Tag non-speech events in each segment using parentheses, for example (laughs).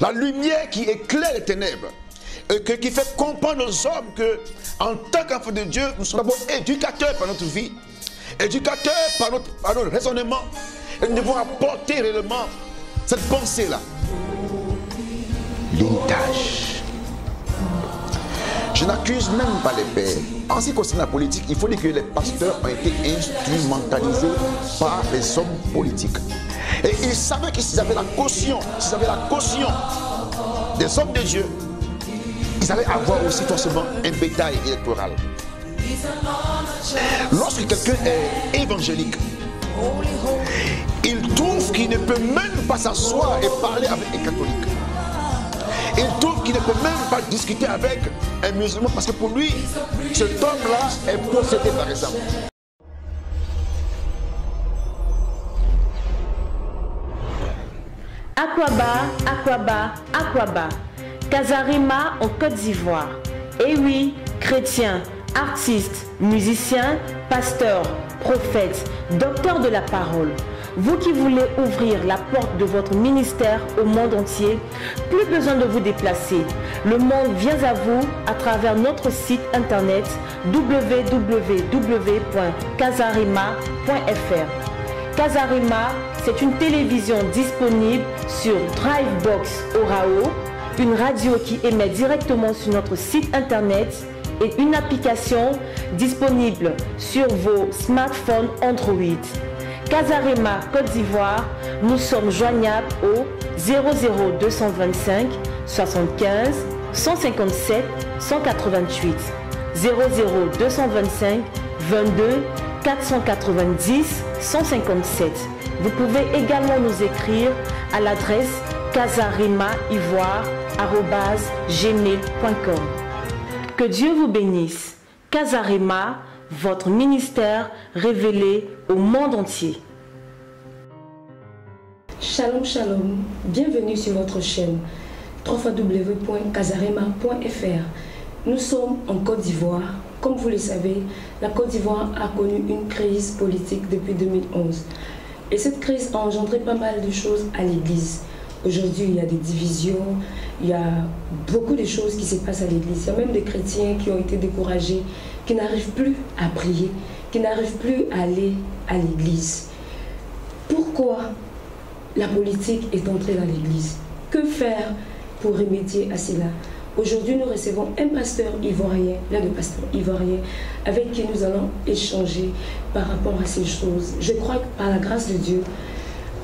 La lumière qui éclaire les ténèbres. Et qui fait comprendre aux hommes que, en tant qu'enfants de Dieu, nous sommes d'abord éducateurs par notre vie, éducateurs par notre, par notre raisonnement. Et nous devons apporter réellement cette pensée-là. L'héritage. Je n'accuse même pas les pères. En ce qui concerne la politique, il faut dire que les pasteurs ont été instrumentalisés par les hommes politiques. Et ils savaient que s'ils avaient la caution, s'ils avaient la caution des hommes de Dieu, ils allaient avoir aussi forcément un bétail électoral. Lorsque quelqu'un est évangélique, il trouve qu'il ne peut même pas s'asseoir et parler avec un catholique. Il trouve qu'il ne peut même pas discuter avec un musulman parce que pour lui, cet homme-là est possédé par exemple. Aquaba, Aquaba, Aquaba. Casarima en Côte d'Ivoire. Et oui, chrétiens, artistes, musiciens, pasteurs, prophètes, docteurs de la parole. Vous qui voulez ouvrir la porte de votre ministère au monde entier, plus besoin de vous déplacer. Le monde vient à vous à travers notre site internet www.casarima.fr. Casarima, c'est une télévision disponible sur Drivebox Orao, une radio qui émet directement sur notre site internet et une application disponible sur vos smartphones Android. Casarima Côte d'Ivoire, nous sommes joignables au 00225 75 157 188 00225 22 490 157. Vous pouvez également nous écrire à l'adresse casarimaIvoire.gmail.com. Que Dieu vous bénisse. Casarima, votre ministère révélé au monde entier. Shalom, shalom. Bienvenue sur votre chaîne www.casarema.fr. Nous sommes en Côte d'Ivoire. Comme vous le savez, la Côte d'Ivoire a connu une crise politique depuis 2011. Et cette crise a engendré pas mal de choses à l'Église. Aujourd'hui, il y a des divisions, il y a beaucoup de choses qui se passent à l'Église. Il y a même des chrétiens qui ont été découragés, qui n'arrivent plus à prier, qui n'arrivent plus à aller à l'Église. Pourquoi la politique est entrée dans l'Église Que faire pour remédier à cela? Aujourd'hui, nous recevons un pasteur ivoirien, l'un des pasteurs ivoiriens, avec qui nous allons échanger par rapport à ces choses. Je crois que par la grâce de Dieu,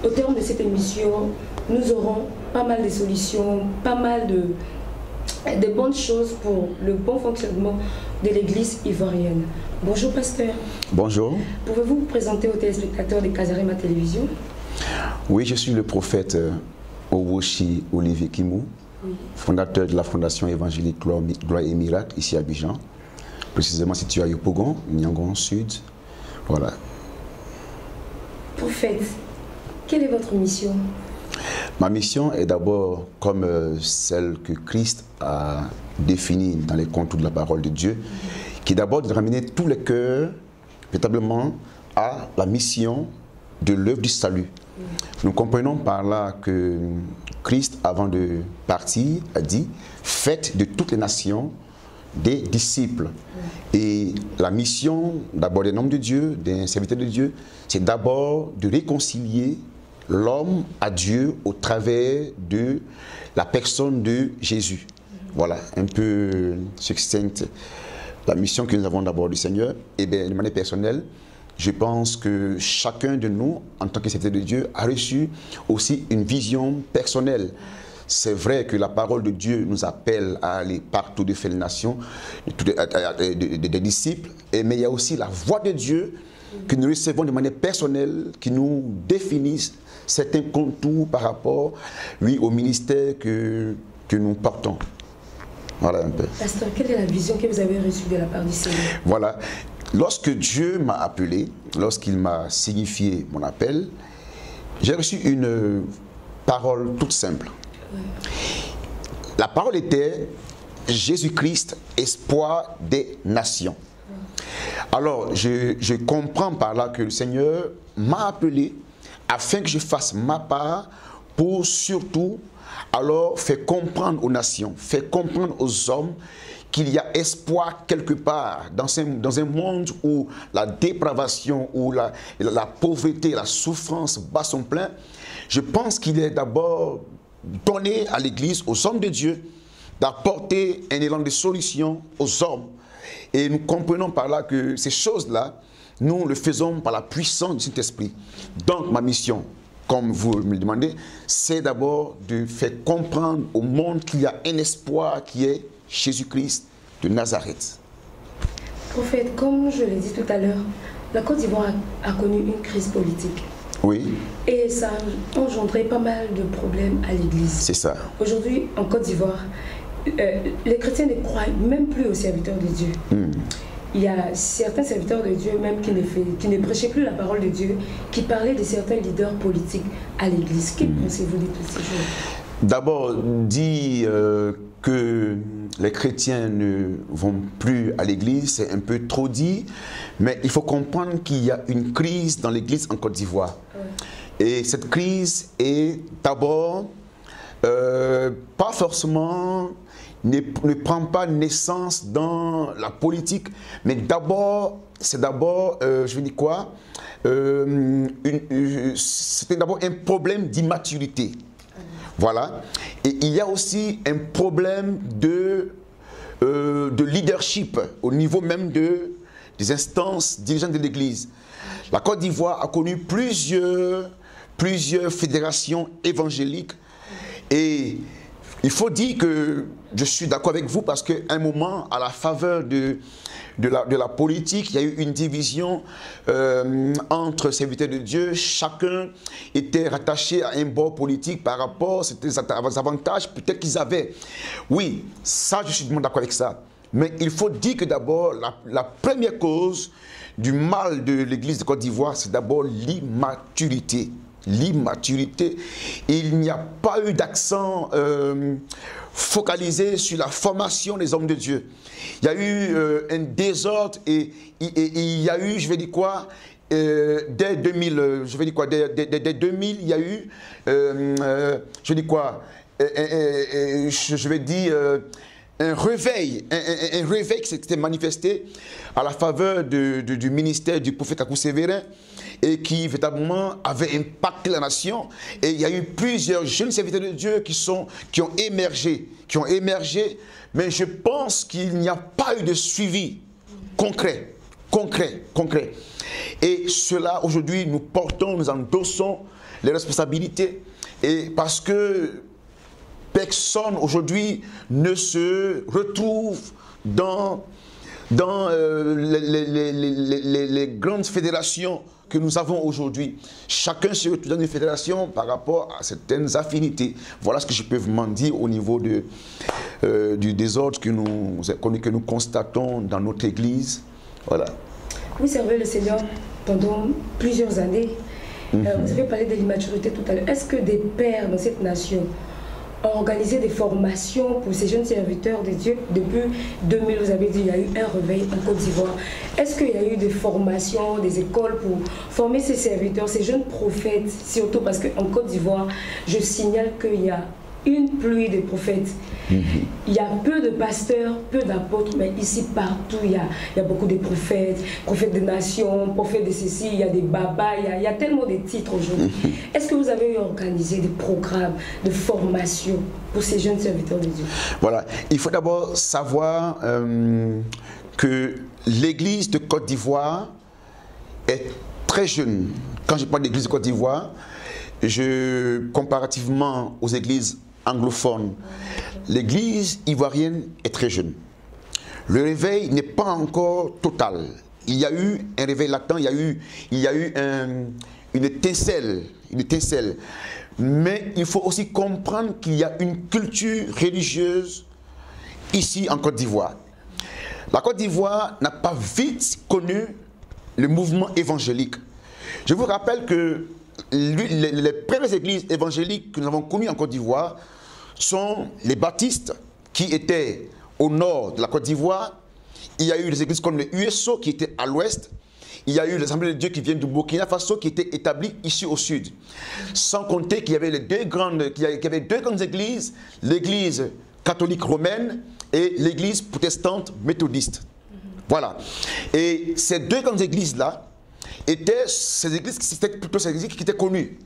au terme de cette émission, nous aurons pas mal de solutions, pas mal de, de bonnes choses pour le bon fonctionnement de l'Église ivoirienne. Bonjour pasteur, Bonjour. pouvez-vous vous présenter aux téléspectateurs de Casarema Télévision? Oui, je suis le prophète euh, Owoshi Olivier Kimou, fondateur de la Fondation évangélique Gloire et Miracle ici à Abidjan, précisément situé à Yopougon, Nyangon Sud. Voilà. Prophète, quelle est votre mission? Ma mission est d'abord comme euh, celle que Christ a définie dans les contours de la parole de Dieu, qui est d'abord de ramener tous les cœurs véritablement à la mission de l'œuvre du salut. Nous comprenons par là que Christ, avant de partir, a dit Faites de toutes les nations des disciples. Et la mission d'abord des hommes de Dieu, des serviteurs de Dieu, c'est d'abord de réconcilier l'homme à Dieu au travers de la personne de Jésus. Voilà, un peu succincte la mission que nous avons d'abord du Seigneur. Et bien, de manière personnelle, je pense que chacun de nous, en tant que serviteur de Dieu, a reçu aussi une vision personnelle. C'est vrai que la parole de Dieu nous appelle à aller partout de faire les nations, des disciples, et, mais il y a aussi la voix de Dieu que nous recevons de manière personnelle, qui nous définissent certains contours par rapport, oui, au ministère que, que nous portons. Voilà un peu. Pasteur, quelle est la vision que vous avez reçue de la part du Seigneur? Voilà. Lorsque Dieu m'a appelé, lorsqu'il m'a signifié mon appel, j'ai reçu une parole toute simple. La parole était Jésus-Christ, espoir des nations. Alors, je, je comprends par là que le Seigneur m'a appelé afin que je fasse ma part pour surtout alors fait comprendre aux nations, fait comprendre aux hommes qu'il y a espoir quelque part dans un, dans un monde où la dépravation, où la, la pauvreté, la souffrance bat son plein, je pense qu'il est d'abord donné à l'Église, aux hommes de Dieu, d'apporter un élan de solution aux hommes. Et nous comprenons par là que ces choses-là, nous le faisons par la puissance du Saint-Esprit. Donc ma mission, comme vous me le demandez, c'est d'abord de faire comprendre au monde qu'il y a un espoir qui est Jésus-Christ de Nazareth. Prophète, comme je l'ai dit tout à l'heure, la Côte d'Ivoire a, a connu une crise politique. Oui, Et ça a engendré pas mal de problèmes à l'Église. c'est ça. Aujourd'hui, en Côte d'Ivoire, euh, les chrétiens ne croient même plus aux serviteurs de Dieu. Hmm. Il y a certains serviteurs de Dieu même qui ne, fait- qui ne prêchaient plus la parole de Dieu, qui parlaient de certains leaders politiques à l'Église. Que pensez-vous de toutes ces choses D'abord, dit euh, que les chrétiens ne vont plus à l'église, c'est un peu trop dit, mais il faut comprendre qu'il y a une crise dans l'église en Côte d'Ivoire. Et cette crise est d'abord euh, pas forcément, ne, ne prend pas naissance dans la politique, mais d'abord, c'est d'abord, euh, je veux dire quoi, Euh, c'était d'abord un problème d'immaturité. Voilà. Et il y a aussi un problème de, euh, de leadership au niveau même de, des instances dirigeantes de l'Église. La Côte d'Ivoire a connu plusieurs, plusieurs fédérations évangéliques et il faut dire que je suis d'accord avec vous parce qu'à un moment, à la faveur de, de, la, de la politique, il y a eu une division euh, entre serviteurs de Dieu. Chacun était rattaché à un bord politique par rapport aux avantages peut-être qu'ils avaient. Oui, ça, je suis d'accord avec ça. Mais il faut dire que d'abord, la, la première cause du mal de l'Église de Côte d'Ivoire, c'est d'abord l'immaturité l'immaturité. Il n'y a pas eu d'accent euh, focalisé sur la formation des hommes de Dieu. Il y a eu euh, un désordre et, il y a eu, je vais dire quoi, euh, dès 2000, euh, je vais dire quoi, dès, dès- dès 2000, il y a eu, je vais dire quoi, je, vais dire un réveil, un, réveil qui s'était manifesté à la faveur du ministère du prophète Akou Sévérin et qui véritablement avait impacté la nation. Et il y a eu plusieurs jeunes serviteurs de Dieu qui, sont, qui ont émergé, qui ont émergé, mais je pense qu'il n'y a pas eu de suivi concret, concret, concret. Et cela, aujourd'hui, nous portons, nous endossons les responsabilités. Et parce que personne aujourd'hui ne se retrouve dans, dans euh, les, les- les- les- les- les grandes fédérations que nous avons aujourd'hui. Chacun se retrouve dans une fédération par rapport à certaines affinités. Voilà ce que je peux vous dire au niveau de, euh, du désordre que nous, que nous constatons dans notre Église. Voilà. Vous servez le Seigneur pendant plusieurs années. Euh, vous avez parlé de l'immaturité tout à l'heure. Est-ce que des pères dans cette nation organisé des formations pour ces jeunes serviteurs de Dieu Depuis 2000, vous avez dit qu'il y a eu un réveil en Côte d'Ivoire. Est-ce qu'il y a eu des formations, des écoles pour former ces serviteurs, ces jeunes prophètes Surtout parce qu'en Côte d'Ivoire, je signale qu'il y a une pluie de prophètes. Il y a peu de pasteurs, peu d'apôtres, mais ici, partout, il y, a, il y a beaucoup de prophètes, prophètes des nations, prophètes de ceci, il y a des babas, il y a, il y a tellement de titres aujourd'hui. Est-ce que vous avez organisé des programmes de formation pour ces jeunes serviteurs de Dieu? Voilà. Il faut d'abord savoir euh, que l'Église de Côte d'Ivoire est très jeune. Quand je parle d'Église de Côte d'Ivoire, je, comparativement aux églises anglophones, l'Église ivoirienne est très jeune. Le réveil n'est pas encore total. Il y a eu un réveil latent, il y a eu, une étincelle, une étincelle. Mais il faut aussi comprendre qu'il y a une culture religieuse ici en Côte d'Ivoire. La Côte d'Ivoire n'a pas vite connu le mouvement évangélique. Je vous rappelle que les premières églises évangéliques que nous avons connues en Côte d'Ivoire sont les baptistes qui étaient au nord de la Côte d'Ivoire. Il y a eu des églises comme le USO qui étaient à l'ouest. il y a eu l'Assemblée de Dieu qui vient du Burkina Faso qui était établie ici au sud. Sans compter qu'il y avait les deux grandes, qu'il y avait deux grandes églises, l'église catholique romaine et l'église protestante méthodiste. Voilà. Et ces deux grandes églises-là étaient ces églises, c'était plutôt ces églises qui étaient connues.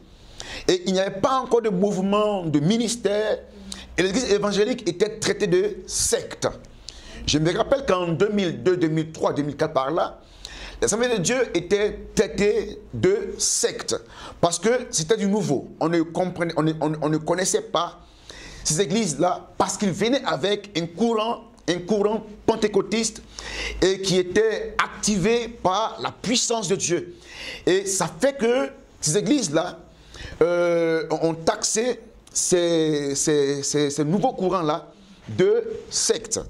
Et il n'y avait pas encore de mouvement, de ministère. Et l'église évangélique était traitée de secte. Je me rappelle qu'en 2002, 2003, 2004 par là, l'Assemblée de Dieu était traitée de secte. Parce que c'était du nouveau. On ne, comprenait, on ne, connaissait pas ces églises-là parce qu'ils venaient avec un courant un courant pentecôtiste et qui était activé par la puissance de Dieu. Et ça fait que ces églises-là euh, ont taxé ces, ces nouveaux courants-là de secte.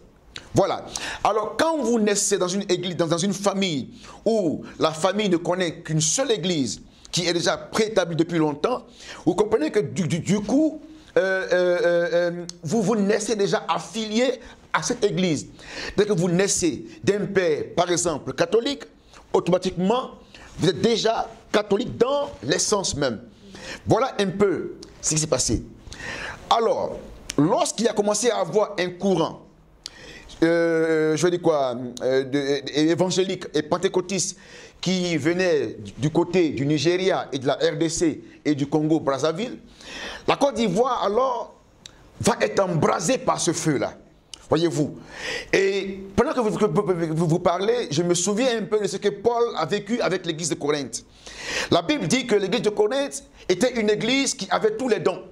Voilà. Alors, quand vous naissez dans une église, dans, une famille où la famille ne connaît qu'une seule église qui est déjà préétablie depuis longtemps, vous comprenez que du, coup, euh, euh, euh, vous vous naissez déjà affilié à cette église. Dès que vous naissez d'un père, par exemple, catholique, automatiquement, vous êtes déjà catholique dans l'essence même. Voilà un peu ce qui s'est passé. Alors, lorsqu'il a commencé à avoir un courant, euh, je veux dire quoi, euh, évangéliques et pentecôtistes qui venaient du côté du Nigeria et de la RDC et du Congo-Brazzaville, la Côte d'Ivoire alors va être embrasée par ce feu-là. Voyez-vous. Et pendant que vous, parlez, je me souviens un peu de ce que Paul a vécu avec l'église de Corinthe. La Bible dit que l'église de Corinthe était une église qui avait tous les dons.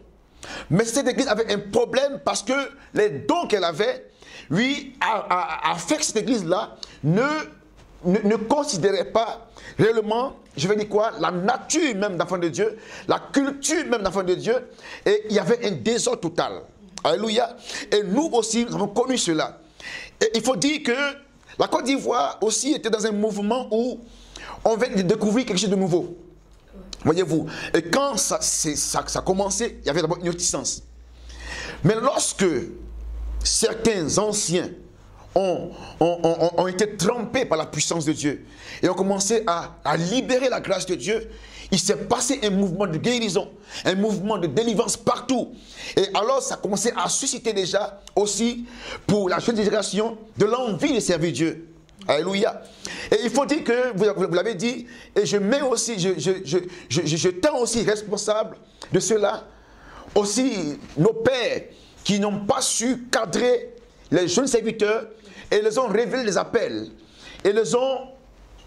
Mais cette église avait un problème parce que les dons qu'elle avait lui, a, fait que cette église-là ne, ne, considérait pas réellement, je vais dire quoi, la nature même d'enfant de Dieu, la culture même d'enfant de Dieu, et il y avait un désordre total. Alléluia. Et nous aussi, nous avons connu cela. Il faut dire que la Côte d'Ivoire aussi était dans un mouvement où on venait de découvrir quelque chose de nouveau. Voyez-vous. Et quand ça, ça, ça a commencé, il y avait d'abord une réticence. Mais lorsque certains anciens ont, ont, été trempés par la puissance de Dieu et ont commencé à, à libérer la grâce de Dieu, il s'est passé un mouvement de guérison, un mouvement de délivrance partout. Et alors, ça a commencé à susciter déjà aussi pour la jeune génération de l'envie de servir Dieu. Alléluia. Et il faut dire que, vous, l'avez dit, et je mets aussi, je tends aussi responsable de cela, aussi nos pères qui n'ont pas su cadrer les jeunes serviteurs et les ont révélé les appels et les ont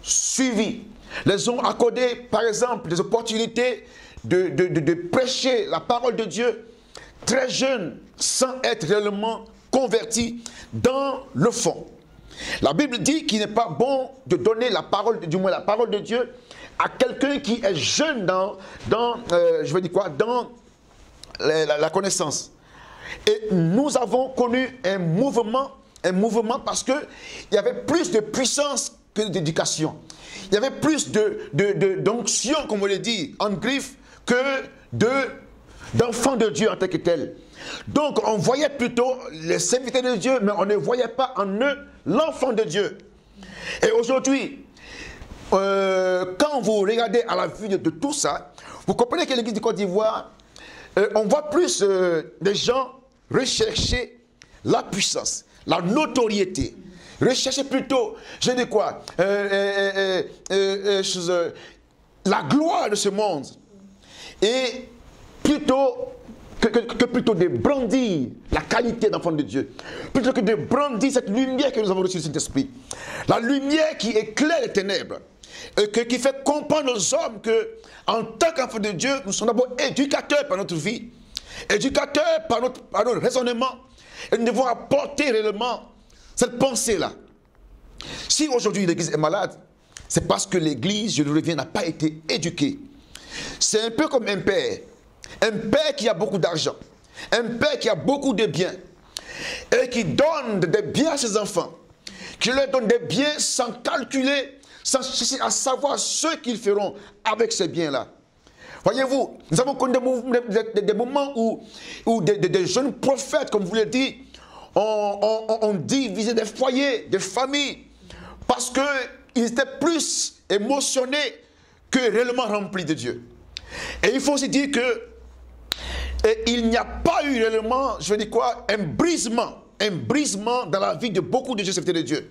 suivis, les ont accordé par exemple des opportunités de, de, prêcher la parole de Dieu très jeunes sans être réellement convertis dans le fond. La Bible dit qu'il n'est pas bon de donner la parole, du moins la parole de Dieu, à quelqu'un qui est jeune dans, dans euh, je veux dire quoi, dans la connaissance. Et nous avons connu un mouvement, un mouvement parce qu'il y avait plus de puissance que d'éducation. Il y avait plus d'onction, de, comme on le dit, en griffe, que d'enfants de, Dieu en tant que tels. Donc on voyait plutôt les serviteurs de Dieu, mais on ne voyait pas en eux l'enfant de Dieu. Et aujourd'hui, euh, quand vous regardez à la vue de, tout ça, vous comprenez que l'église du Côte d'Ivoire, euh, on voit plus euh, des gens rechercher la puissance, la notoriété. Rechercher plutôt, je dis quoi, euh, euh, euh, la gloire de ce monde. Et plutôt que, plutôt de brandir la qualité d'enfant de Dieu. Plutôt que de brandir cette lumière que nous avons reçue de Saint-Esprit. La lumière qui éclaire les ténèbres. Et qui fait comprendre aux hommes que, en tant qu'enfants de Dieu, nous sommes d'abord éducateurs par notre vie éducateurs par notre, par notre raisonnement. Et nous devons apporter réellement cette pensée-là. Si aujourd'hui l'Église est malade, c'est parce que l'Église, je le reviens, n'a pas été éduquée. C'est un peu comme un père. Un père qui a beaucoup d'argent. Un père qui a beaucoup de biens. Et qui donne des biens à ses enfants. Qui leur donne des biens sans calculer, sans chercher à savoir ce qu'ils feront avec ces biens-là. Voyez-vous, nous avons connu des, moments où, où des, jeunes prophètes, comme vous dit, ont, divisé des foyers, des familles, parce qu'ils étaient plus émotionné que réellement rempli de Dieu. Et il faut aussi dire que il n'y a pas eu réellement, je veux dire quoi, un brisement, un brisement dans la vie de beaucoup de Dieu, de Dieu.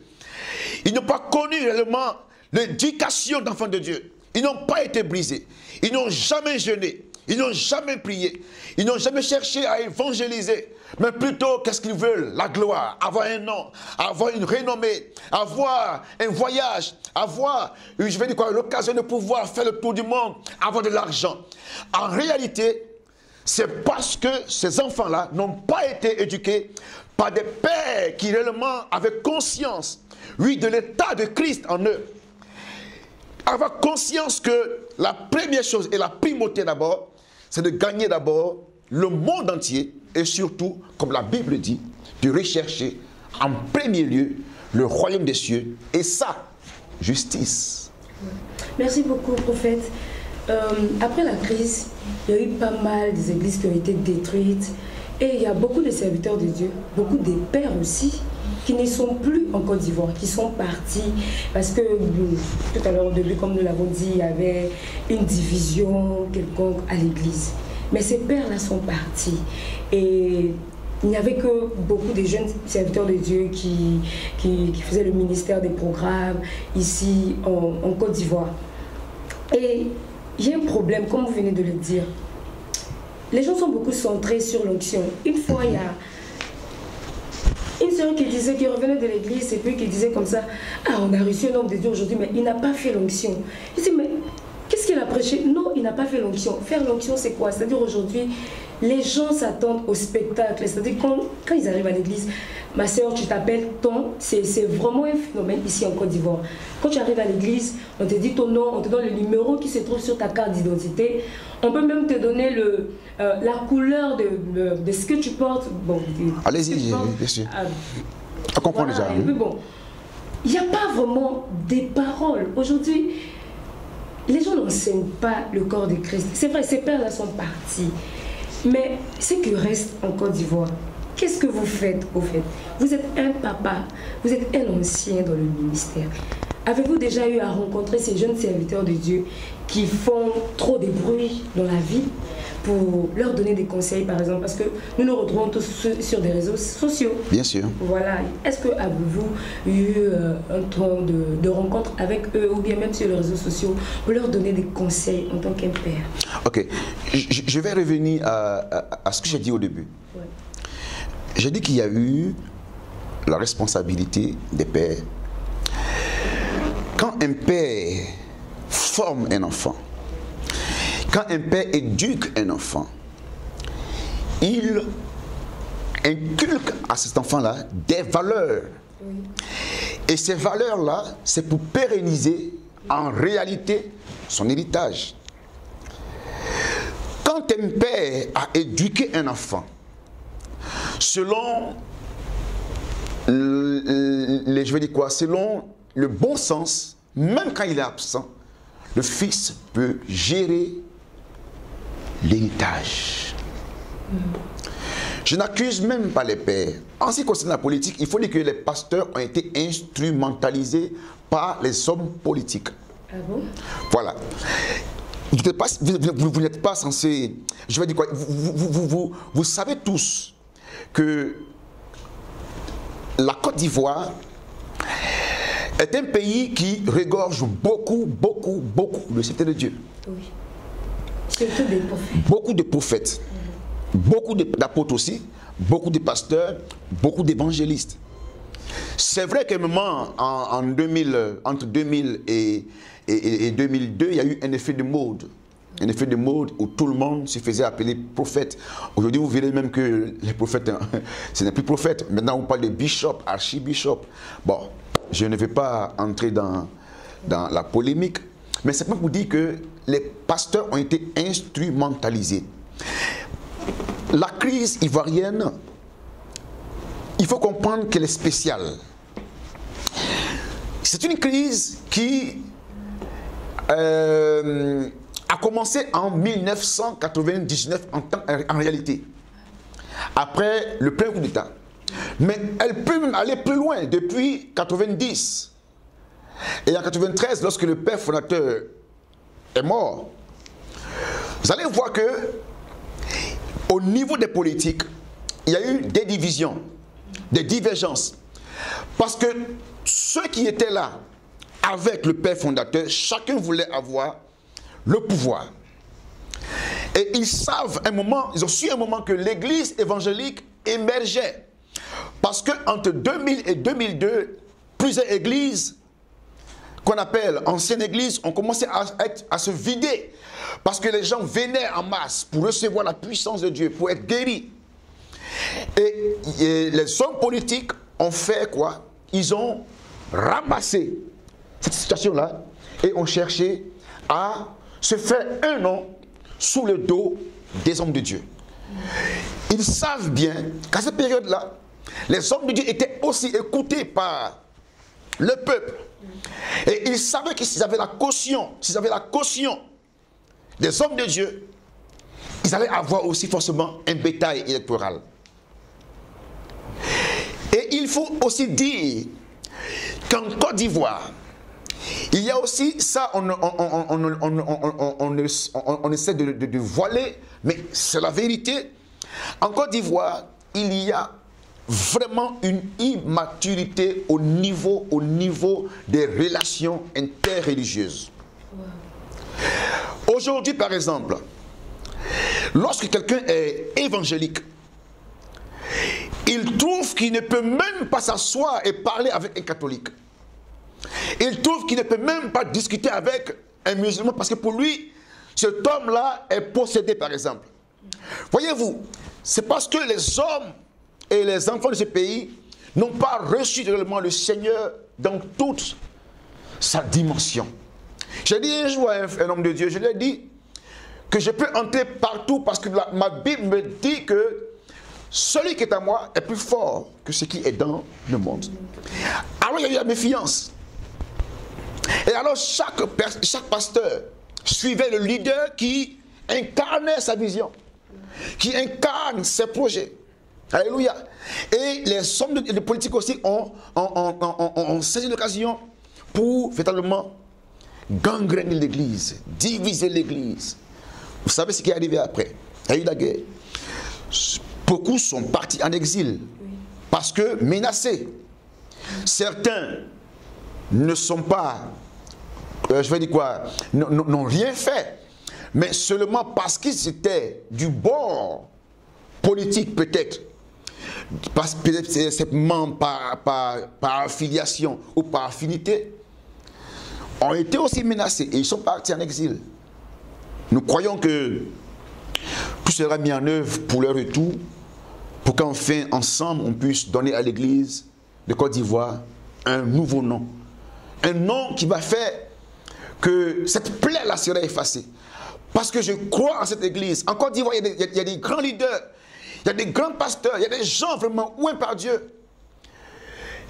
Ils n'ont pas connu réellement l'éducation d'enfants de Dieu. Ils n'ont pas été brisés. Ils n'ont jamais jeûné. Ils n'ont jamais prié. Ils n'ont jamais cherché à évangéliser. Mais plutôt, qu'est-ce qu'ils veulent? La gloire, avoir un nom, avoir une renommée, avoir un voyage, avoir, je vais dire quoi, l'occasion de pouvoir faire le tour du monde, avoir de l'argent. En réalité, c'est parce que ces enfants-là n'ont pas été éduqués par des pères qui réellement avaient conscience, oui, de l'état de Christ en eux. Avoir conscience que la première chose et la primauté d'abord, c'est de gagner d'abord le monde entier et surtout, comme la Bible dit, de rechercher en premier lieu le royaume des cieux et sa justice. Merci beaucoup, prophète. Euh, après la crise, il y a eu pas mal des églises qui ont été détruites et il y a beaucoup de serviteurs de Dieu, beaucoup de pères aussi, qui ne sont plus en Côte d'Ivoire, qui sont partis parce que tout à l'heure au début, comme nous l'avons dit, il y avait une division quelconque à l'église. Mais ces pères-là sont partis et il n'y avait que beaucoup de jeunes serviteurs de Dieu qui, qui, faisaient le ministère des programmes ici en, en Côte d'Ivoire. Et il y a un problème, comme vous venez de le dire. Les gens sont beaucoup centrés sur l'onction. Une fois, il y a une soeur qui disait, qu'il revenait de l'église et puis qui disait comme ça, ah, on a reçu un homme de Dieu aujourd'hui, mais il n'a pas fait l'onction. Il dit, mais qu'est-ce qu'il a prêché Non, il n'a pas fait l'onction. Faire l'onction, c'est quoi C'est-à-dire aujourd'hui, les gens s'attendent au spectacle. C'est-à-dire quand, quand ils arrivent à l'église, ma soeur, tu t'appelles ton, c'est vraiment un phénomène ici en Côte d'Ivoire. Quand tu arrives à l'église, on te dit ton nom, on te donne le numéro qui se trouve sur ta carte d'identité. On peut même te donner le, euh, la couleur de, de, ce que tu portes. Bon, Allez-y, bien sûr. On comprend déjà. bon, il n'y a pas vraiment des paroles. Aujourd'hui, les gens n'enseignent pas le corps de Christ. C'est vrai, ces pères-là sont partis. Mais ce qui reste en Côte d'Ivoire, qu'est-ce que vous faites au fait? Vous êtes un papa, vous êtes un ancien dans le ministère. Avez-vous déjà eu à rencontrer ces jeunes serviteurs de Dieu qui font trop de bruit dans la vie? Pour leur donner des conseils, par exemple, parce que nous nous retrouvons tous sur des réseaux sociaux. Bien sûr. Voilà. Est-ce que avez-vous eu euh, un temps de, rencontre avec eux ou bien même sur les réseaux sociaux pour leur donner des conseils en tant qu'un père Ok. Je, vais revenir à, ce que j'ai dit au début. J'ai dit qu'il y a eu la responsabilité des pères. Quand un père forme un enfant, quand un père éduque un enfant, il inculque à cet enfant-là des valeurs. Et ces valeurs-là, c'est pour pérenniser en réalité son héritage. Quand un père a éduqué un enfant selon je dire quoi, selon le bon sens, même quand il est absent, le fils peut gérer l'héritage. Je n'accuse même pas les pères. En ce qui concerne la politique, il faut dire que les pasteurs ont été instrumentalisés par les hommes politiques. Ah bon? Voilà. Vous n'êtes pas, censé... Je vais dire quoi vous, vous savez tous que la Côte d'Ivoire est un pays qui regorge beaucoup, beaucoup, beaucoup de cités de Dieu. Oui. Beaucoup de prophètes. Beaucoup d'apôtres aussi. Beaucoup de pasteurs. Beaucoup d'évangélistes. C'est vrai qu'à un moment, en, 2000, entre 2000 et, et, 2002, il y a eu un effet de mode. Un effet de mode où tout le monde se faisait appeler prophète. Aujourd'hui, vous verrez même que les prophètes, hein, (laughs) ce n'est plus prophète. Maintenant, on parle de bishop, archibishop. Bon, je ne vais pas entrer dans la polémique, mais c'est pas pour dire que les pasteurs ont été instrumentalisés. La crise ivoirienne, il faut comprendre qu'elle est spéciale. C'est une crise qui euh, a commencé en 1999 en, réalité, après le plein coup d'État. Mais elle peut aller plus loin, depuis 90. Et en 93, lorsque le père fondateur est mort, vous allez voir que au niveau des politiques, il y a eu des divisions, des divergences. Parce que ceux qui étaient là avec le père fondateur, chacun voulait avoir le pouvoir. Et ils savent un moment, ils ont su un moment que l'église évangélique émergeait. Parce que entre 2000 et 2002, plusieurs églises qu'on appelle anciennes églises ont commencé à, à se vider. Parce que les gens venaient en masse pour recevoir la puissance de Dieu, pour être guéris. Et, les hommes politiques ont fait quoi? Ils ont ramassé cette situation-là et ont cherché à se faire un nom sous le dos des hommes de Dieu. Ils savent bien qu'à cette période-là, les hommes de Dieu étaient aussi écoutés par le peuple. Et ils savaient que s'ils avaient la caution, s'ils avaient la caution des hommes de Dieu, ils allaient avoir aussi forcément un bétail électoral. Et il faut aussi dire qu'en Côte d'Ivoire, il y a aussi ça, on, essaie de, de, voiler, mais c'est la vérité. En Côte d'Ivoire, il y a vraiment une immaturité au niveau, au niveau des relations interreligieuses. Aujourd'hui, par exemple, lorsque quelqu'un est évangélique, il trouve qu'il ne peut même pas s'asseoir et parler avec un catholique. Il trouve qu'il ne peut même pas discuter avec un musulman parce que pour lui, cet homme-là est possédé, par exemple. Voyez-vous, c'est parce que les hommes et les enfants de ce pays n'ont pas reçu réellement le Seigneur dans toute sa dimension. J'ai dit un jour à un, homme de Dieu, je lui ai dit que je peux entrer partout parce que ma Bible me dit que celui qui est à moi est plus fort que ce qui est dans le monde. Alors il y a eu la méfiance. Et alors chaque, chaque pasteur suivait le leader qui incarnait sa vision, qui incarne ses projets. Alléluia. Et les hommes de, politique aussi ont, ont, saisi l'occasion pour véritablement gangréner l'église, diviser l'église. Vous savez ce qui est arrivé après? Il y a eu la guerre. Beaucoup sont partis en exil parce que menacés. Certains ne sont pas, euh, je vais dire quoi, n'ont rien fait, mais seulement parce qu'ils étaient du bord politique peut-être peut-être simplement par, par, affiliation ou par affinité, ont été aussi menacés et ils sont partis en exil. Nous croyons que tout sera mis en œuvre pour leur retour, pour qu'enfin, ensemble, on puisse donner à l'Église de Côte d'Ivoire un nouveau nom. Un nom qui va faire que cette plaie-là sera effacée. Parce que je crois en cette Église. En Côte d'Ivoire, il y a des grands leaders il y a des grands pasteurs, il y a des gens vraiment ouins par Dieu.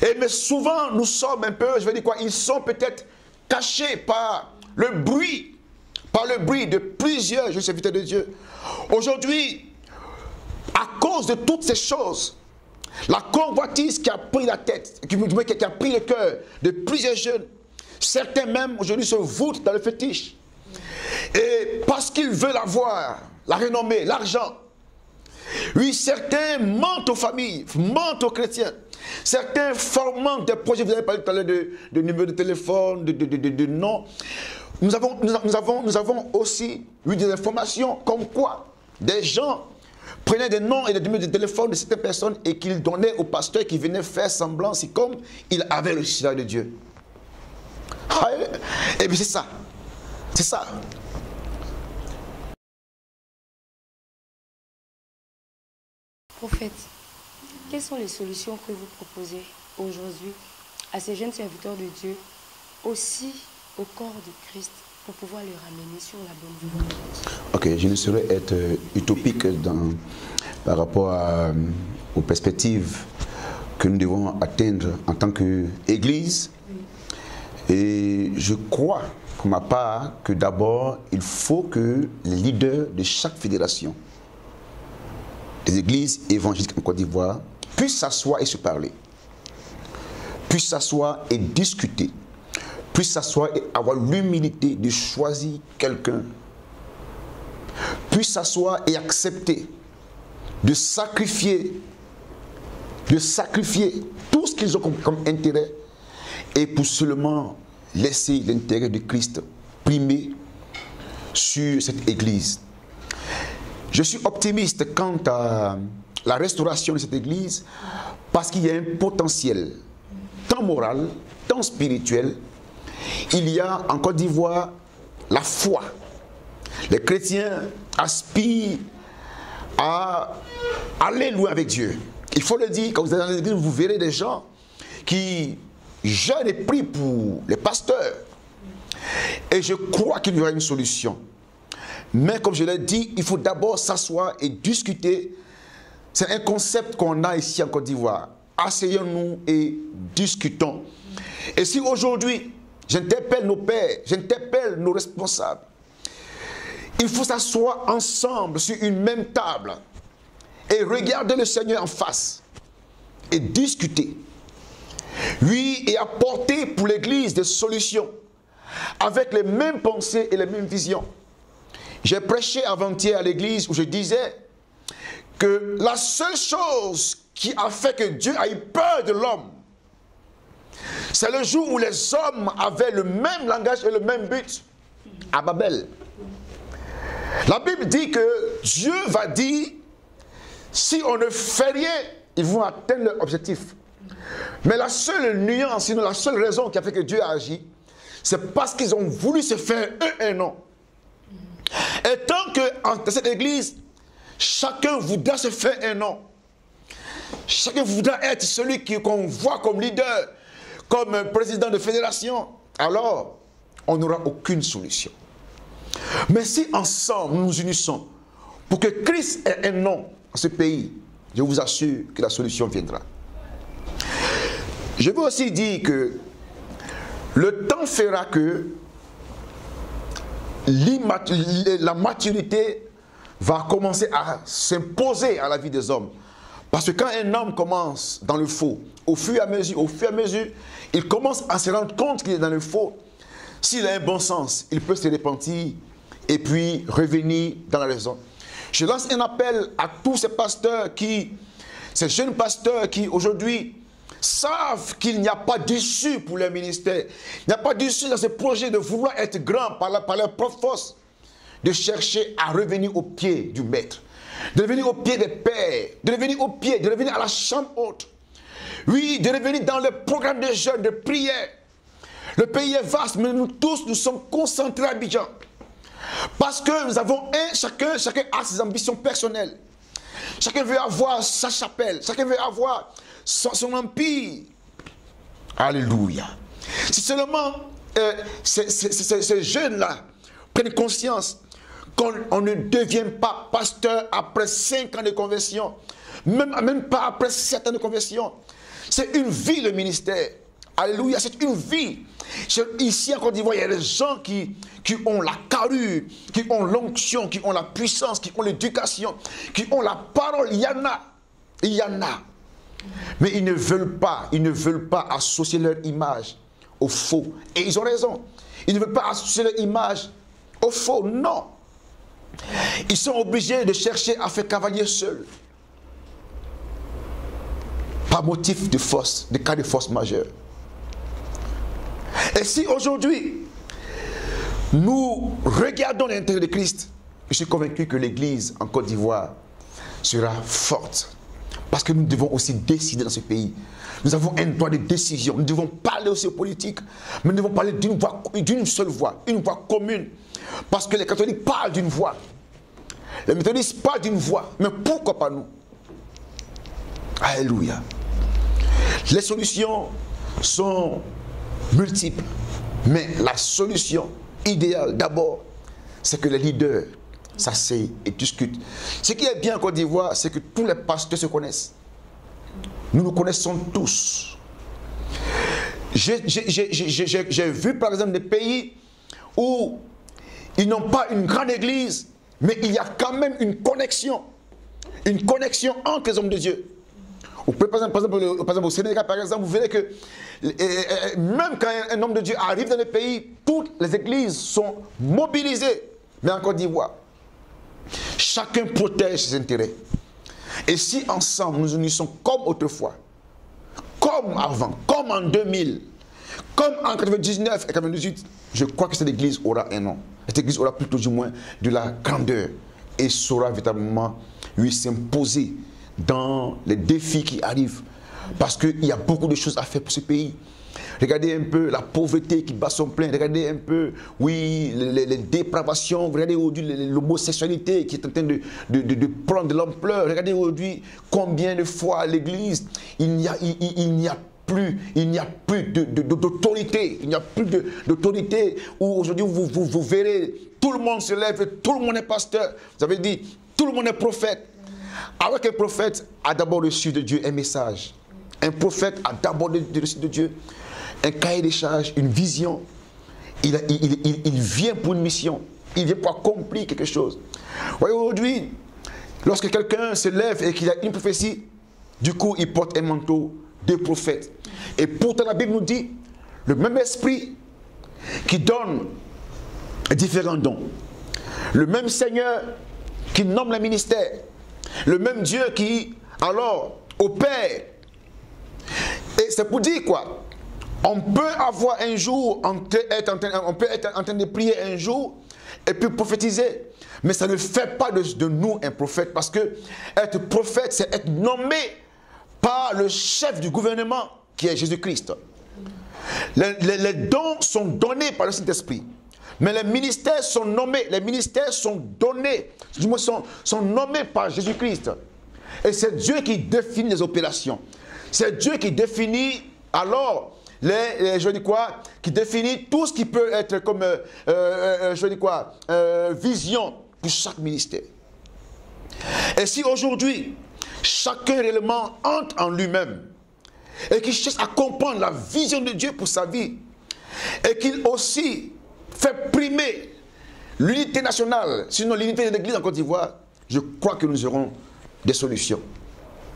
Et mais souvent, nous sommes un peu, je vais dire quoi, ils sont peut-être cachés par le bruit, par le bruit de plusieurs serviteurs de Dieu. Aujourd'hui, à cause de toutes ces choses, la convoitise qui a pris la tête, qui, qui a pris le cœur de plusieurs jeunes, certains même aujourd'hui se voûtent dans le fétiche. Et parce qu'ils veulent avoir la renommée, l'argent, oui, certains mentent aux familles, mentent aux chrétiens. Certains formant des projets, vous avez parlé tout à l'heure de, de numéro de téléphone, de, de, de, nom. Nous avons, nous, avons, nous avons aussi eu des informations comme quoi des gens prenaient des noms et des numéros de téléphone de certaines personnes et qu'ils donnaient au pasteur qui venait faire semblant, c'est comme il avait le ciel de Dieu. Ah, et bien c'est ça. C'est ça. Prophète, quelles sont les solutions que vous proposez aujourd'hui à ces jeunes serviteurs de Dieu, aussi au corps de Christ, pour pouvoir les ramener sur la bonne voie? Ok, je ne saurais être euh, utopique par rapport euh, aux perspectives que nous devons atteindre en tant qu'Église. Et je crois, pour ma part, que d'abord, il faut que les leaders de chaque fédération des églises évangéliques en Côte d'Ivoire puissent s'asseoir et se parler, puissent s'asseoir et discuter, puisse s'asseoir et avoir l'humilité de choisir quelqu'un, puisse s'asseoir et accepter de sacrifier, de sacrifier tout ce qu'ils ont comme intérêt et pour seulement laisser l'intérêt de Christ primer sur cette église. Je suis optimiste quant à la restauration de cette église parce qu'il y a un potentiel, tant moral, tant spirituel. Il y a en Côte d'Ivoire la foi. Les chrétiens aspirent à aller loin avec Dieu. Il faut le dire, quand vous êtes dans l'église, vous verrez des gens qui jeûnent et prient pour les pasteurs. Et je crois qu'il y aura une solution. Mais comme je l'ai dit, il faut d'abord s'asseoir et discuter. C'est un concept qu'on a ici en Côte d'Ivoire. Asseyons-nous et discutons. Et si aujourd'hui, j'interpelle nos pères, j'interpelle nos responsables, il faut s'asseoir ensemble sur une même table et regarder le Seigneur en face et discuter. Lui et apporter pour l'Église des solutions avec les mêmes pensées et les mêmes visions. J'ai prêché avant-hier à l'église où je disais que la seule chose qui a fait que Dieu ait peur de l'homme, c'est le jour où les hommes avaient le même langage et le même but à Babel. La Bible dit que Dieu va dire, si on ne fait rien, ils vont atteindre leur objectif. Mais la seule nuance, sinon la seule raison qui a fait que Dieu a agi, c'est parce qu'ils ont voulu se faire eux un nom. Et tant que dans cette église, chacun voudra se faire un nom, chacun voudra être celui qu'on voit comme leader, comme président de fédération, alors on n'aura aucune solution. Mais si ensemble nous nous unissons pour que Christ ait un nom dans ce pays, je vous assure que la solution viendra. Je veux aussi dire que le temps fera que la maturité va commencer à s'imposer à la vie des hommes. Parce que quand un homme commence dans le faux, au fur et à mesure, au fur et à mesure, il commence à se rendre compte qu'il est dans le faux. S'il a un bon sens, il peut se repentir et puis revenir dans la raison. Je lance un appel à tous ces pasteurs qui, ces jeunes pasteurs qui aujourd'hui savent qu'il n'y a pas d'issue pour leur ministère. Il n'y a pas d'issue dans ce projet de vouloir être grand par, leur propre force, de chercher à revenir au pied du maître, de revenir au pied des pères, de revenir au pied, de revenir à la chambre haute. Oui, de revenir dans le programme de jeûne, de prière. Le pays est vaste, mais nous tous, nous sommes concentrés à Abidjan. Parce que nous avons un, chacun, chacun a ses ambitions personnelles. Chacun veut avoir sa chapelle. Chacun veut avoir son, empire. Alléluia. Si seulement euh, ces, jeunes-là prennent conscience qu'on ne devient pas pasteur après cinq ans de conversion, même, même pas après sept ans de conversion. C'est une vie le ministère. Alléluia, c'est une vie. Ici en Côte d'Ivoire, il y a des gens qui, qui ont la carrure, qui ont l'onction, qui ont la puissance, qui ont l'éducation, qui ont la parole. Il y en a. Il y en a. Mais ils ne veulent pas, ils ne veulent pas associer leur image au faux. Et ils ont raison. Ils ne veulent pas associer leur image au faux. Non. Ils sont obligés de chercher à faire cavalier seul. Par motif de force, de cas de force majeure. Et si aujourd'hui, nous regardons l'intérêt de Christ, je suis convaincu que l'Église en Côte d'Ivoire sera forte. Parce que nous devons aussi décider dans ce pays. Nous avons un droit de décision. Nous devons parler aussi aux politiques. Mais nous devons parler d'une voix, d'une seule voix, une voix commune. Parce que les catholiques parlent d'une voix. Les méthodistes parlent d'une voix. Mais pourquoi pas nous? Alléluia. Les solutions sont multiples. Mais la solution idéale, d'abord, c'est que les leaders s'asseyent et discutent. Ce qui est bien en Côte d'Ivoire, c'est que tous les pasteurs se connaissent. Nous nous connaissons tous. J'ai vu par exemple des pays où ils n'ont pas une grande église, mais il y a quand même une connexion. Une connexion entre les hommes de Dieu. Par exemple, au Sénégal, par exemple, vous verrez que même quand un homme de Dieu arrive dans le pays, toutes les églises sont mobilisées. Mais en Côte d'Ivoire, chacun protège ses intérêts. Et si ensemble nous unissons comme autrefois, comme avant, comme en 2000, comme en 99 et 98, je crois que cette église aura un nom. Cette église aura plutôt du moins de la grandeur et saura véritablement lui s'imposer dans les défis qui arrivent. Parce qu'il y a beaucoup de choses à faire pour ce pays. Regardez un peu la pauvreté qui bat son plein. Regardez un peu, oui, les, dépravations. Regardez aujourd'hui l'homosexualité qui est en train de, prendre de l'ampleur. Regardez aujourd'hui combien de fois l'église, il n'y a, plus, il n'y a plus d'autorité. Il n'y a plus d'autorité où aujourd'hui vous, verrez, tout le monde se lève, tout le monde est pasteur. Vous avez dit, tout le monde est prophète. Alors qu'un prophète a d'abord reçu de Dieu un message. Un prophète a d'abord reçu de Dieu un cahier des charges, une vision. Il, vient pour une mission. Il vient pour accomplir quelque chose. Voyez, aujourd'hui, lorsque quelqu'un se lève et qu'il a une prophétie, du coup, il porte un manteau de prophète. Et pourtant, la Bible nous dit, le même esprit qui donne différents dons, le même Seigneur qui nomme les ministères, le même Dieu qui, alors, opère. Et c'est pour dire quoi? On peut avoir un jour, on peut être en train de prier un jour et puis prophétiser. Mais ça ne fait pas de, nous un prophète parce que être prophète, c'est être nommé par le chef du gouvernement qui est Jésus-Christ. les, dons sont donnés par le Saint-Esprit. Mais les ministères sont nommés, les ministères sont donnés, du moins sont, sont nommés par Jésus-Christ. Et c'est Dieu qui définit les opérations. C'est Dieu qui définit alors les, je dis quoi, qui définit tout ce qui peut être comme, euh, euh, euh, je dis quoi, vision pour chaque ministère. Et si aujourd'hui, chacun réellement entre en lui-même et qu'il cherche à comprendre la vision de Dieu pour sa vie, et qu'il aussi fait primer l'unité nationale, sinon l'unité de l'Église en Côte d'Ivoire, je crois que nous aurons des solutions.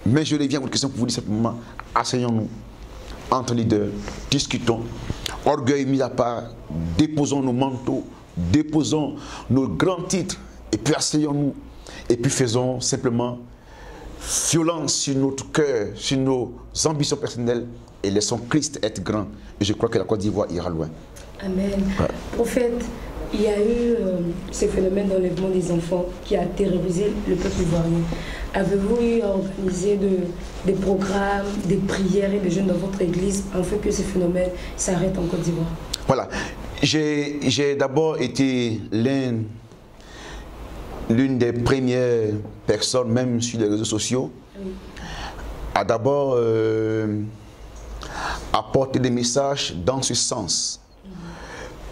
Mais je reviens à votre question pour vous dire simplement, asseyons-nous entre leaders, discutons, orgueil mis à part, déposons nos manteaux, déposons nos grands titres, et puis asseyons-nous, et puis faisons simplement violence sur notre cœur, sur nos ambitions personnelles, et laissons Christ être grand. Et je crois que la Côte d'Ivoire ira loin. Amen. Prophète, il y a eu euh, ce phénomène d'enlèvement des enfants qui a terrorisé le peuple ivoirien. Avez-vous eu à organiser des programmes, des prières et des jeunes dans votre église afin que ce phénomène s'arrête en Côte d'Ivoire? Voilà. J'ai d'abord été l'une des premières personnes, même sur les réseaux sociaux, à d'abord euh, apporter des messages dans ce sens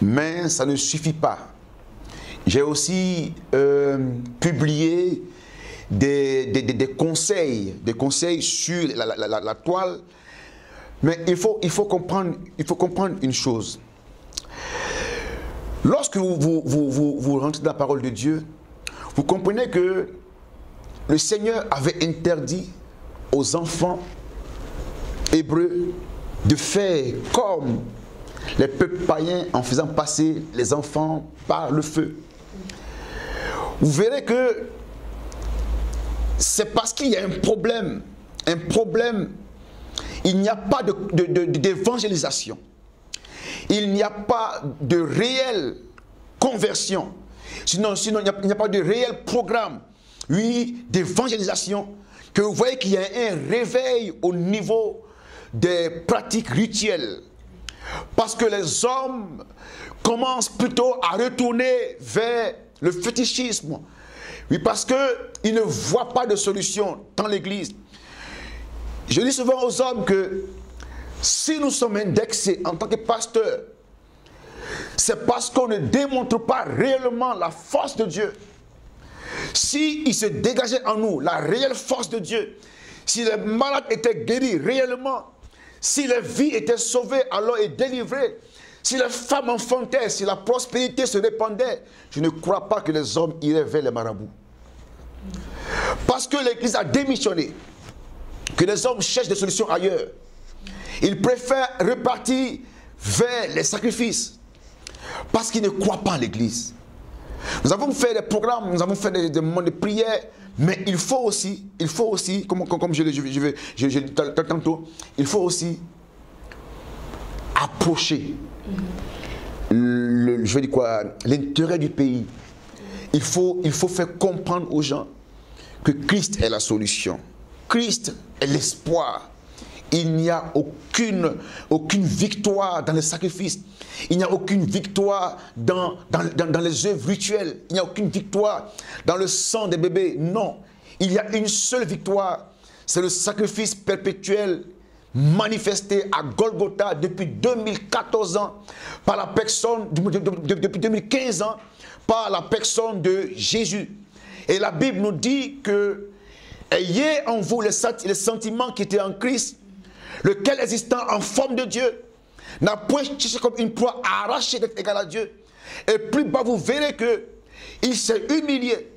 mais ça ne suffit pas. J'ai aussi euh, publié des, conseils, des conseils sur la, toile. Mais il faut, il, faut comprendre, il faut comprendre une chose. Lorsque vous, vous, vous rentrez dans la parole de Dieu, vous comprenez que le Seigneur avait interdit aux enfants hébreux de faire comme les peuples païens en faisant passer les enfants par le feu. Vous verrez que c'est parce qu'il y a un problème, un problème, il n'y a pas d'évangélisation, il n'y a pas de réelle conversion, sinon, sinon il n'y a, pas de réel programme, oui, d'évangélisation, que vous voyez qu'il y a un réveil au niveau des pratiques rituelles, parce que les hommes commencent plutôt à retourner vers le fétichisme. Oui, parce qu'ils ne voient pas de solution dans l'Église. Je dis souvent aux hommes que si nous sommes indexés en tant que pasteurs, c'est parce qu'on ne démontre pas réellement la force de Dieu. S'il il se dégageait en nous la réelle force de Dieu, si les malades étaient guéris réellement, si les vies étaient sauvées alors et délivrées, si les femmes enfantaient, si la prospérité se répandait, je ne crois pas que les hommes iraient vers les marabouts. Parce que l'Église a démissionné. que les hommes cherchent des solutions ailleurs. Ils préfèrent repartir vers les sacrifices parce qu'ils ne croient pas à l'Église. Nous avons fait des programmes, nous avons fait des, des moments de prière, mais il faut aussi, il faut aussi, comme, je l'ai je, tantôt, il faut aussi approcher l'intérêt du pays. Il faut, il faut faire comprendre aux gens que Christ est la solution. Christ est l'espoir. Il n'y a aucune, victoire dans le sacrifice. Il n'y a aucune victoire dans, dans, dans, dans les œuvres rituelles. Il n'y a aucune victoire dans le sang des bébés. Non. Il y a une seule victoire. C'est le sacrifice perpétuel manifesté à Golgotha depuis 2014 ans par la personne, depuis 2015 ans, par la personne de Jésus. Et la Bible nous dit que ayez en vous les sentiments qui étaient en Christ, lequel existant en forme de Dieu, n'a point cherché comme une proie à arracher d'être égal à Dieu. Et plus bas, vous verrez que il s'est humilié,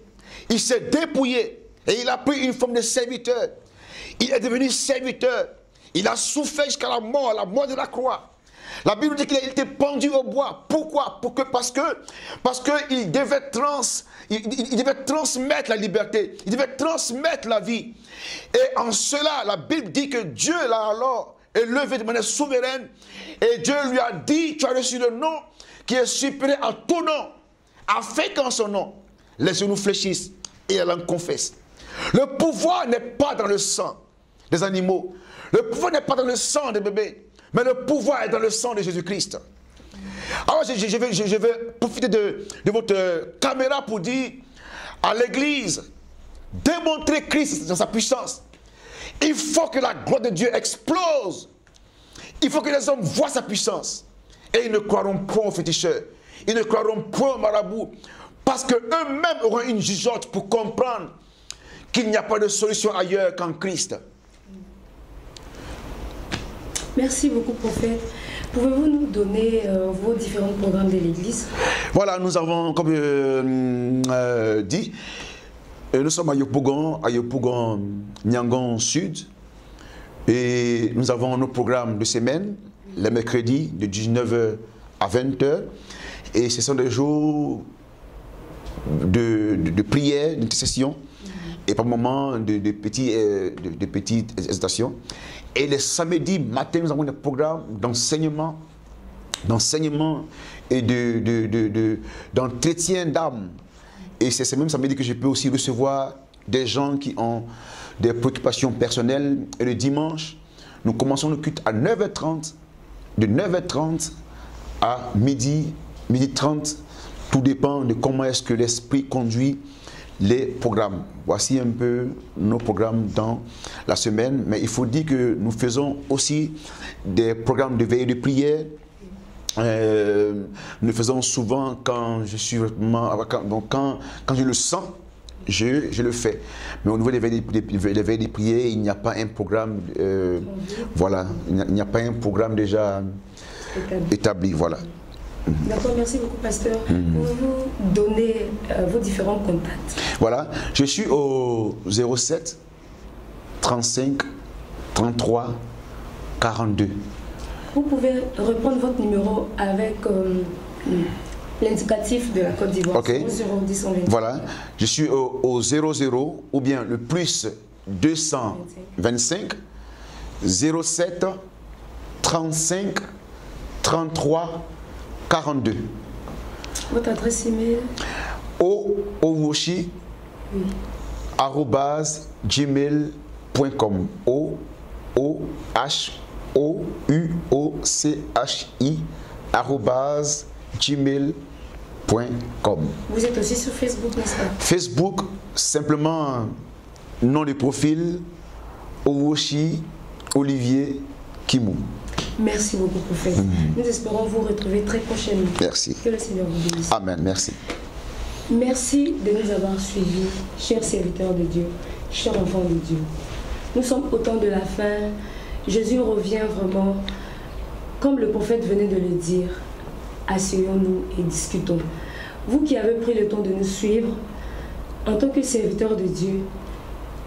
il s'est dépouillé, et il a pris une forme de serviteur. Il est devenu serviteur. Il a souffert jusqu'à la mort, la mort de la croix. La Bible dit qu'il était pendu au bois. Pourquoi? Pour que, Parce que parce qu'il devait, trans, il, devait transmettre la liberté. Il devait transmettre la vie. Et en cela, la Bible dit que Dieu l'a alors élevé de manière souveraine. Et Dieu lui a dit, tu as reçu le nom qui est supérieur à ton nom. Afin qu'en son nom, les genoux fléchissent et elle en confesse. Le pouvoir n'est pas dans le sang des animaux. Le pouvoir n'est pas dans le sang des bébés. Mais le pouvoir est dans le sang de Jésus-Christ. Alors je, je, vais, profiter de, de, votre caméra pour dire à l'Église, démontrer Christ dans sa puissance. Il faut que la gloire de Dieu explose. Il faut que les hommes voient sa puissance. Et ils ne croiront point aux féticheurs. Ils ne croiront point aux marabouts. Parce qu'eux-mêmes auront une jugeote pour comprendre qu'il n'y a pas de solution ailleurs qu'en Christ. Merci beaucoup, prophète. Pouvez-vous nous donner euh, vos différents programmes de l'Église? Voilà, nous avons, comme euh, euh, dit, nous sommes à Yopougon, à Yopougon, Nyangon Sud. Et nous avons nos programmes de semaine, les mercredis, de 19h à 20h. Et ce sont des jours de, de, de prière, d'intercession, et par moments de, de, petits, de, de petites hésitations. Et les samedis matin, nous avons des programmes d'enseignement, d'enseignement et d'entretien de, de, d'âme. Et c'est ce même samedi que je peux aussi recevoir des gens qui ont des préoccupations personnelles. Et le dimanche, nous commençons le culte à 9h30, de 9h30 à midi, midi 30. Tout dépend de comment est-ce que l'esprit conduit les programmes. Voici un peu nos programmes dans la semaine, mais il faut dire que nous faisons aussi des programmes de veille de prière. Euh, nous faisons souvent quand je suis quand, donc quand, quand je le sens, je, je, le fais. Mais au niveau des veilles des, des, veilles des prières, il n'y a pas un programme, euh, voilà, il n'y a, a, pas un programme déjà établi, établi voilà. D'accord, merci beaucoup, pasteur. Mm -hmm. Pouvez-vous donner euh, vos différents contacts? Voilà, je suis au 07 35 33 42. Vous pouvez reprendre votre numéro avec euh, l'indicatif de la Côte d'Ivoire. Ok. 010 Voilà, je suis au, au 00 ou bien le plus 225 07 35 33 42. Votre adresse email o owoshi oui. arrobase gmail.com o o h o u o c h i arrobase gmail.com. Vous êtes aussi sur Facebook, n'est-ce pas? Facebook, simplement nom de profil Owoshi Olivier Kimou. Merci beaucoup, prophète. Nous espérons vous retrouver très prochainement. Merci. Que le Seigneur vous bénisse. Amen. Merci. Merci de nous avoir suivis, chers serviteurs de Dieu, chers enfants de Dieu. Nous sommes au temps de la fin. Jésus revient vraiment, comme le prophète venait de le dire. Asseyons-nous et discutons. Vous qui avez pris le temps de nous suivre, en tant que serviteurs de Dieu,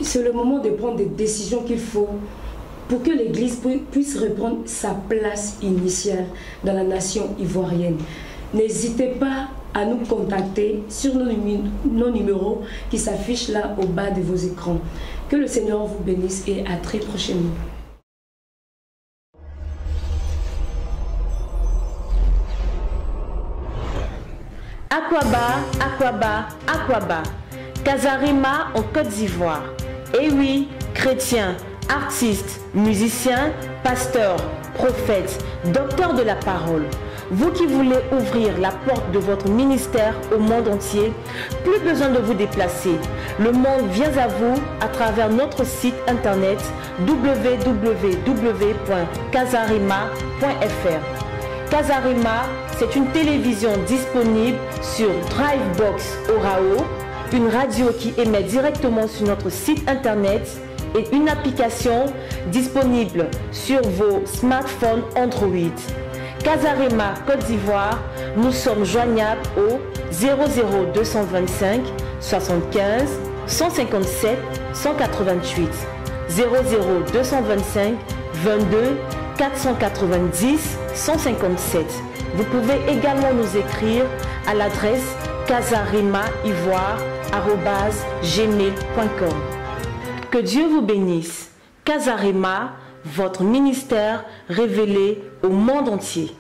c'est le moment de prendre des décisions qu'il faut pour que l'Église puisse reprendre sa place initiale dans la nation ivoirienne. N'hésitez pas à nous contacter sur nos, numéros qui s'affichent là au bas de vos écrans. Que le Seigneur vous bénisse et à très prochainement. Aquaba, Aquaba, Aquaba. Casarima en Côte d'Ivoire. Eh oui, chrétiens, artistes, musiciens, pasteurs, prophètes, docteurs de la parole. Vous qui voulez ouvrir la porte de votre ministère au monde entier, plus besoin de vous déplacer. Le monde vient à vous à travers notre site internet www.casarima.fr. Casarima, c'est une télévision disponible sur Drivebox Orao, une radio qui émet directement sur notre site internet et une application disponible sur vos smartphones Android. Casarema Côte d'Ivoire, nous sommes joignables au 00225 75 157 188 00225 22 490 157. Vous pouvez également nous écrire à l'adresse casaremaivoire.gmail.com Que Dieu vous bénisse. Casarema, votre ministère révélé au monde entier.